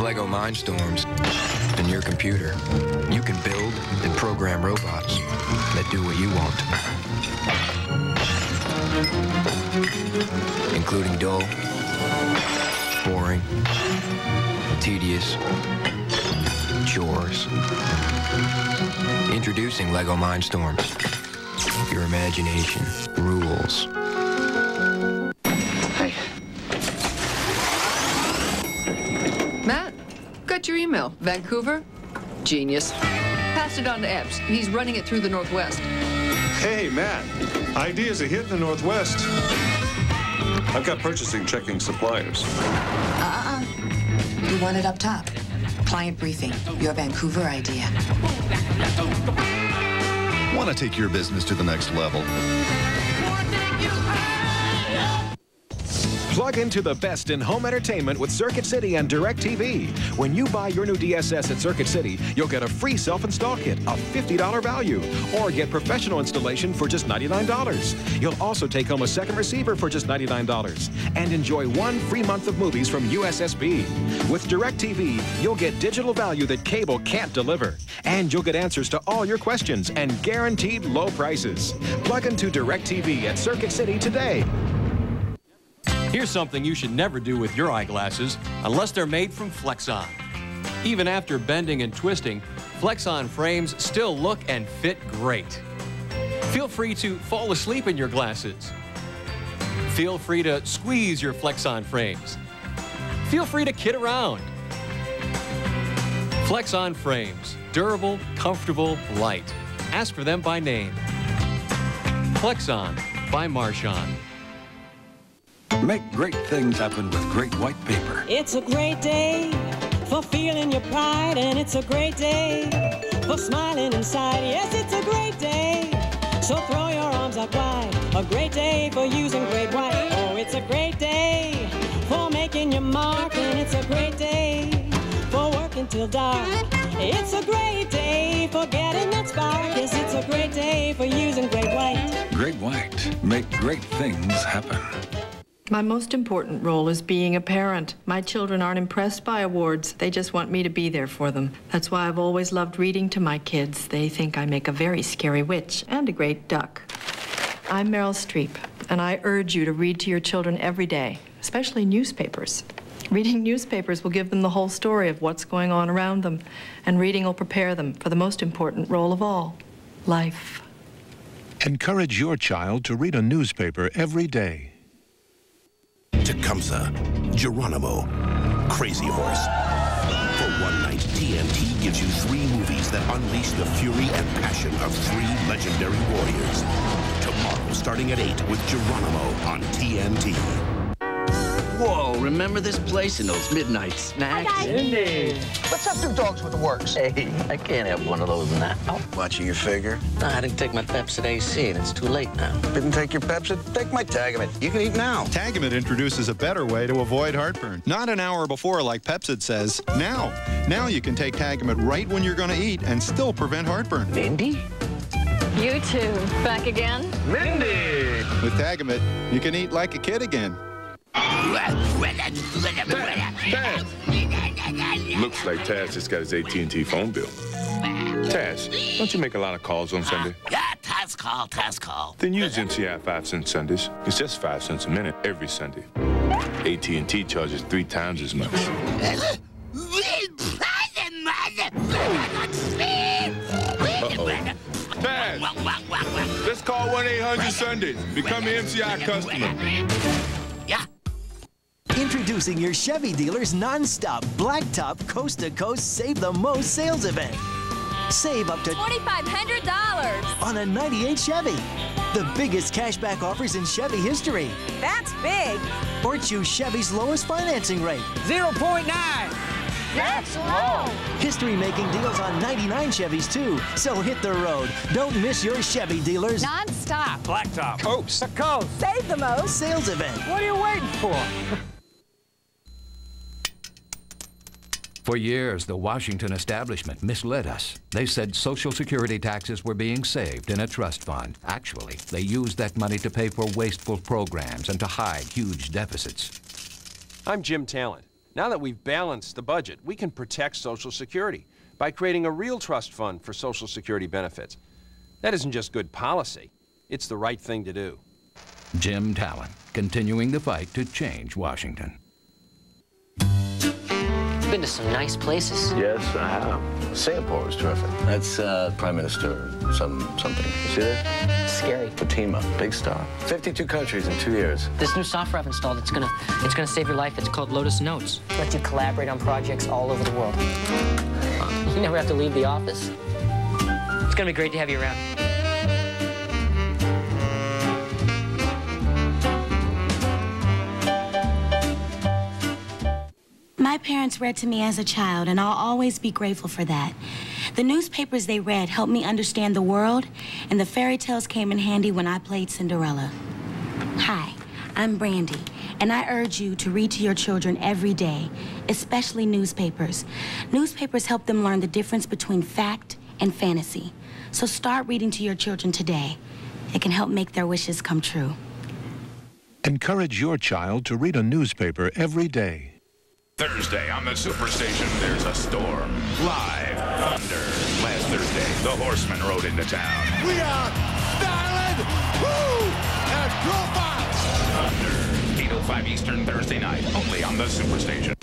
Lego Mindstorms in your computer, you can build and program robots that do what you want. Including dull, boring, tedious chores. Introducing Lego Mindstorms. Your imagination rules. Email. Vancouver? Genius. Passed it on to Epps. He's running it through the Northwest. Hey, Matt. Idea's a hit in the Northwest. I've got purchasing checking suppliers. Uh-uh. You want it up top. Client briefing. Your Vancouver idea. Want to take your business to the next level? Plug into the best in home entertainment with Circuit City and DirecTV. When you buy your new DSS at Circuit City, you'll get a free self-install kit of $50 value or get professional installation for just $99. You'll also take home a second receiver for just $99 and enjoy one free month of movies from USSB. With DirecTV, you'll get digital value that cable can't deliver. And you'll get answers to all your questions and guaranteed low prices. Plug into DirecTV at Circuit City today. Here's something you should never do with your eyeglasses unless they're made from Flexon. Even after bending and twisting, Flexon frames still look and fit great. Feel free to fall asleep in your glasses. Feel free to squeeze your Flexon frames. Feel free to kid around. Flexon frames, durable, comfortable, light. Ask for them by name. Flexon by Marchon. Make great things happen with great white paper. It's a great day for feeling your pride, and it's a great day for smiling inside. Yes, it's a great day. So throw your arms out wide. A great day for using great white. Oh, it's a great day for making your mark, and it's a great day for working till dark. It's a great day for getting that spark. Yes, it's a great day for using great white. Great white. Make great things happen. My most important role is being a parent. My children aren't impressed by awards. They just want me to be there for them. That's why I've always loved reading to my kids. They think I make a very scary witch and a great duck. I'm Meryl Streep, and I urge you to read to your children every day, especially newspapers. Reading newspapers will give them the whole story of what's going on around them, and reading will prepare them for the most important role of all life. Encourage your child to read a newspaper every day. Tecumseh, Geronimo, Crazy Horse. For one night, TNT gives you three movies that unleash the fury and passion of three legendary warriors. Tomorrow, starting at 8 with Geronimo on TNT. Whoa, remember this place and those midnight snacks? Cindy. Let's have two dogs with the works. Hey, I can't have one of those now. Watching your figure? No, I didn't take my Pepcid AC, and it's too late now. Didn't take your Pepsi? Take my Tagamet. You can eat now. Tagamet introduces a better way to avoid heartburn. Not an hour before, like Pepcid says. Now. Now you can take Tagamet right when you're going to eat and still prevent heartburn. Mindy? You too. Back again? Mindy! With Tagamet, you can eat like a kid again. Looks like Taz just got his AT&T phone bill. Taz, don't you make a lot of calls on Sunday? Yeah, Taz call, Taz call. Then use MCI 5 cent Sundays. It's just 5 cents a minute every Sunday. AT&T charges three times as much. Uh-oh. Taz, just call 1-800-Sundays. Become an MCI customer. Introducing your Chevy dealer's non-stop blacktop coast-to-coast Save the Most sales event. Save up to $2,500 on a 98 Chevy. The biggest cashback offers in Chevy history. That's big. Or choose Chevy's lowest financing rate. 0.9. That's low. History-making deals on 99 Chevys, too. So hit the road. Don't miss your Chevy dealers. Non-stop. Blacktop. Coast. The coast. Save the most. Sales event. What are you waiting for? For years, the Washington establishment misled us. They said Social Security taxes were being saved in a trust fund. Actually, they used that money to pay for wasteful programs and to hide huge deficits. I'm Jim Talent. Now that we've balanced the budget, we can protect Social Security by creating a real trust fund for Social Security benefits. That isn't just good policy, it's the right thing to do. Jim Talent, continuing the fight to change Washington. Been to some nice places. Yes, I have. Singapore was terrific. That's uh, Prime Minister some something. See that? Scary. Fatima, big star. 52 countries in two years. This new software I've installed, it's gonna, it's gonna save your life. It's called Lotus Notes. Let you collaborate on projects all over the world. You never have to leave the office. It's gonna be great to have you around. My parents read to me as a child, and I'll always be grateful for that. The newspapers they read helped me understand the world, and the fairy tales came in handy when I played Cinderella. Hi, I'm Brandy, and I urge you to read to your children every day, especially newspapers. Newspapers help them learn the difference between fact and fantasy. So start reading to your children today. It can help make their wishes come true. Encourage your child to read a newspaper every day. Thursday on the Superstation, there's a storm. Live thunder. Last Thursday, the Horsemen rode into town. We are Styling Woo and Robots. Thunder. 805 Eastern Thursday night, only on the Superstation.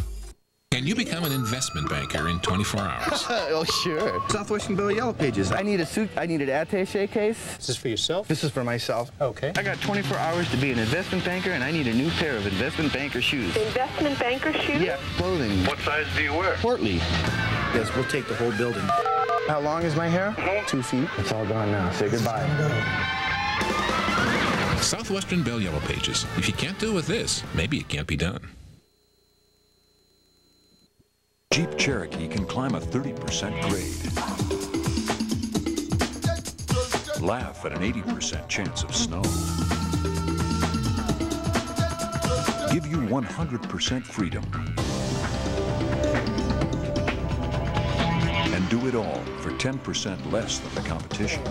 Can you become an investment banker in 24 hours? oh, sure. Southwestern Bell Yellow Pages. I need a suit. I need an attache case. This is this for yourself? This is for myself. Okay. I got 24 hours to be an investment banker, and I need a new pair of investment banker shoes. Investment banker shoes? Yeah, clothing. What size do you wear? Portly. Yes, we'll take the whole building. How long is my hair? Two feet. It's all gone now. Say goodbye. Southwestern Bell Yellow Pages. If you can't do it with this, maybe it can't be done. Jeep Cherokee can climb a 30% grade. Laugh at an 80% chance of snow. Give you 100% freedom. And do it all for 10% less than the competition.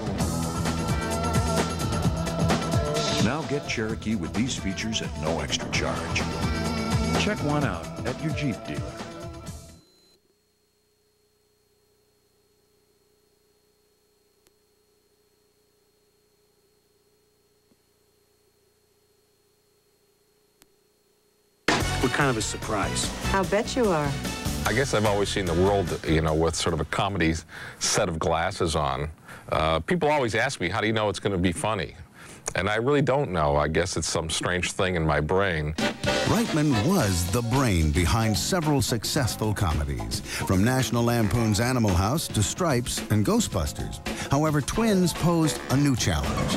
Now get Cherokee with these features at no extra charge. Check one out at your Jeep dealer. We're kind of a surprise. I'll bet you are. I guess I've always seen the world, you know, with sort of a comedy set of glasses on. Uh, people always ask me, how do you know it's going to be funny? And I really don't know. I guess it's some strange thing in my brain. Reitman was the brain behind several successful comedies, from National Lampoon's Animal House to Stripes and Ghostbusters. However, Twins posed a new challenge.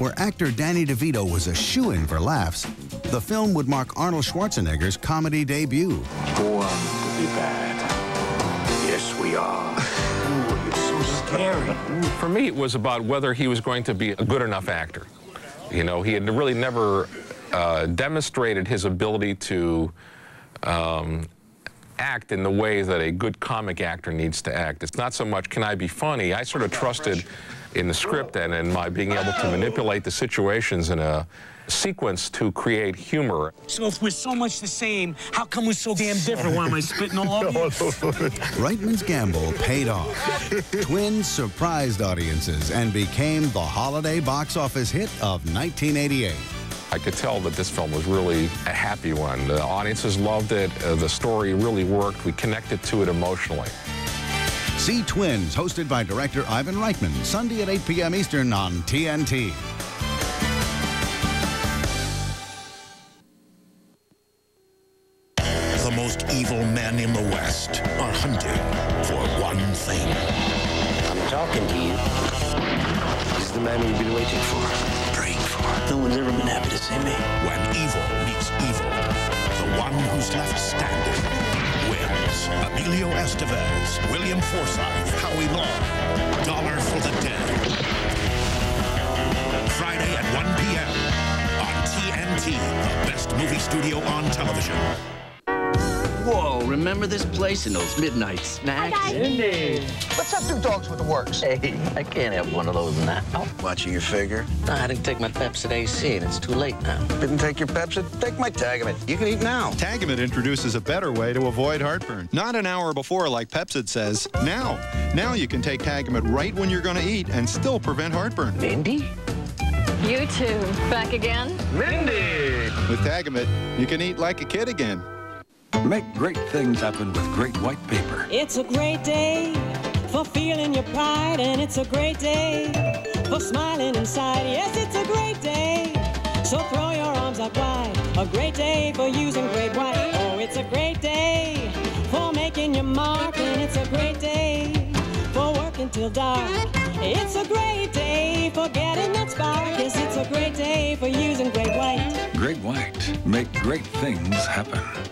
Where actor Danny DeVito was a shoo-in for laughs, the film would mark Arnold Schwarzenegger's comedy debut. Born to be bad. Yes, we are. Ooh, it's so scary. For me, it was about whether he was going to be a good enough actor. You know, he had really never uh, demonstrated his ability to um, act in the way that a good comic actor needs to act. It's not so much, can I be funny? I sort of trusted in the script and in my being able to manipulate the situations in a sequence to create humor. So if we're so much the same, how come we're so damn different? Why am I spitting all over you? Reitman's gamble paid off. Twins surprised audiences and became the holiday box office hit of 1988. I could tell that this film was really a happy one. The audiences loved it. Uh, the story really worked. We connected to it emotionally. See Twins, hosted by director Ivan Reitman, Sunday at 8 p.m. Eastern on TNT. The most evil left standing wins. Emilio Estevez, William Forsythe, Howie Long, Dollar for the Dead. Friday at 1 p.m. on TNT, the best movie studio on television. Whoa, remember this place and those midnight snacks? Indeed. Let's have two dogs with the works. Hey, I can't have one of those now. Watching your figure? No, I didn't take my Pepcid AC, and it's too late now. Didn't take your Pepcid? Take my Tagamet. You can eat now. Tagamet introduces a better way to avoid heartburn. Not an hour before, like Pepcid says. Now. Now you can take Tagamet right when you're going to eat and still prevent heartburn. Mindy? You too. Back again? Mindy! With Tagamet, you can eat like a kid again. Make great things happen with great white paper. It's a great day for feeling your pride, and it's a great day for smiling inside. Yes, it's a great day. So throw your arms out wide. A great day for using great white. Oh, it's a great day for making your mark, and it's a great day for working till dark. It's a great day for getting that spark. Yes, it's a great day for using great white. Great white. Make great things happen.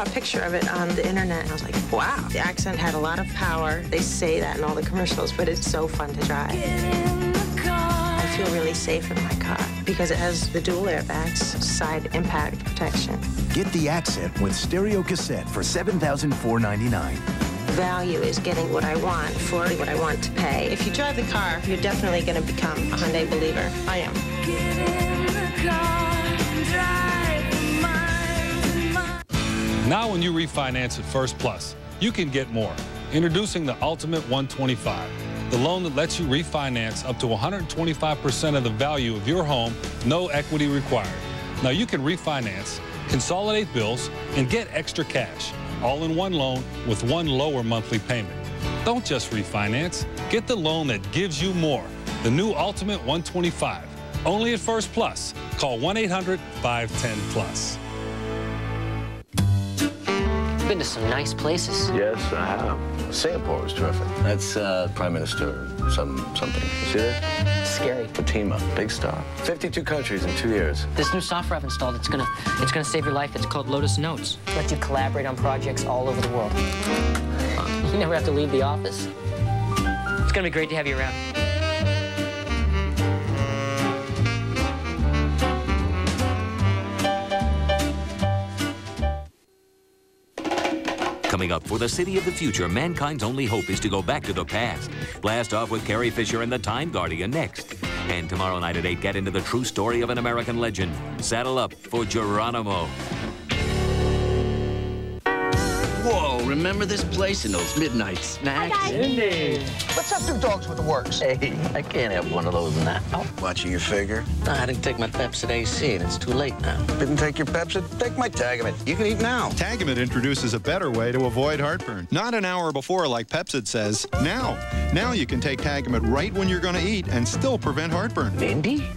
I saw a picture of it on the internet and I was like, wow. The accent had a lot of power. They say that in all the commercials, but it's so fun to drive. I feel really safe in my car because it has the dual airbags, side impact protection. Get the accent with stereo cassette for $7,499. Value is getting what I want for what I want to pay. If you drive the car, you're definitely going to become a Hyundai believer. I am. Now when you refinance at First Plus, you can get more. Introducing the Ultimate 125, the loan that lets you refinance up to 125% of the value of your home, no equity required. Now you can refinance, consolidate bills, and get extra cash, all in one loan with one lower monthly payment. Don't just refinance, get the loan that gives you more. The new Ultimate 125, only at First Plus. Call 1-800-510-PLUS. Been to some nice places. Yes, I have. Singapore was terrific. That's uh, Prime Minister some something. See that? Scary. Fatima, big star. 52 countries in two years. This new software I've installed, it's gonna it's gonna save your life. It's called Lotus Notes. Let you collaborate on projects all over the world. You never have to leave the office. It's gonna be great to have you around. Coming up for the city of the future, mankind's only hope is to go back to the past. Blast off with Carrie Fisher and the Time Guardian next. And tomorrow night at 8, get into the true story of an American legend. Saddle up for Geronimo. Remember this place and those midnight snacks? Indeed. Let's have two dogs with the works. Hey, I can't have one of those now. Watching your figure? No, I didn't take my Pepcid AC, and it's too late now. Didn't take your Pepcid? Take my Tagamet. You can eat now. Tagamet introduces a better way to avoid heartburn. Not an hour before, like Pepcid says. Now. Now you can take Tagamet right when you're going to eat and still prevent heartburn. Mindy?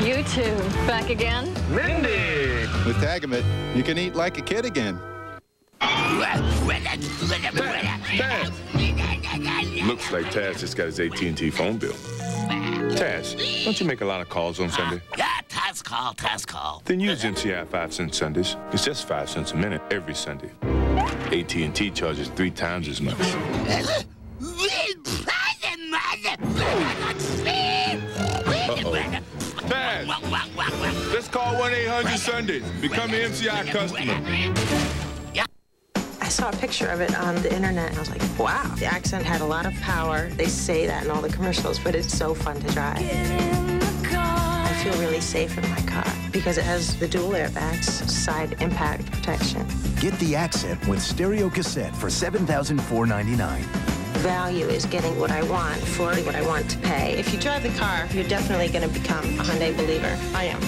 You too. Back again? Mindy! With Tagamet, you can eat like a kid again. Looks like Taz just got his AT&T phone bill. Taz, don't you make a lot of calls on Sunday? Yeah, Taz call, Taz call. Then use MCI 5 cent Sundays. It's just 5 cents a minute every Sunday. AT&T charges three times as much. Uh-oh. Taz, let's call 1-800-Sundays. Become an MCI customer. I saw a picture of it on the internet and I was like, wow. The accent had a lot of power. They say that in all the commercials, but it's so fun to drive. I feel really safe in my car because it has the dual airbags, side impact protection. Get the accent with stereo cassette for $7,499. Value is getting what I want for what I want to pay. If you drive the car, you're definitely going to become a Hyundai believer. I am.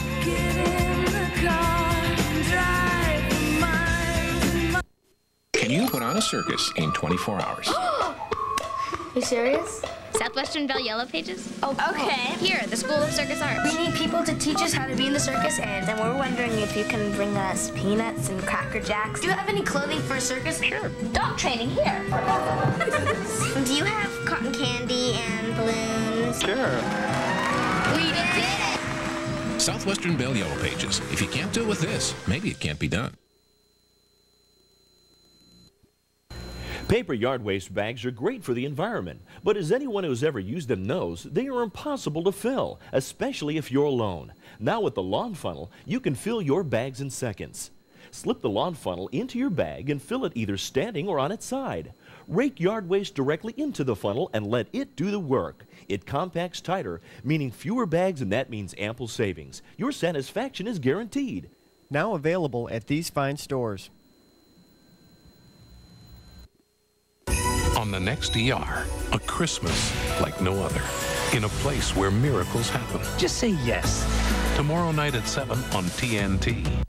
You put on a circus in 24 hours? you serious? Southwestern Bell Yellow Pages? Oh, okay. Here, the School of Circus Arts. We need people to teach us how to be in the circus, and then we're wondering if you can bring us peanuts and Cracker Jacks. Do you have any clothing for a circus? Sure. Dog training here. Do you have cotton candy and balloons? Sure. We did it! Southwestern Bell Yellow Pages. If you can't do it with this, maybe it can't be done. Paper yard waste bags are great for the environment, but as anyone who's ever used them knows, they are impossible to fill, especially if you're alone. Now with the lawn funnel, you can fill your bags in seconds. Slip the lawn funnel into your bag and fill it either standing or on its side. Rake yard waste directly into the funnel and let it do the work. It compacts tighter, meaning fewer bags, and that means ample savings. Your satisfaction is guaranteed. Now available at these fine stores. On the next ER, a Christmas like no other. In a place where miracles happen. Just say yes. Tomorrow night at 7 on TNT.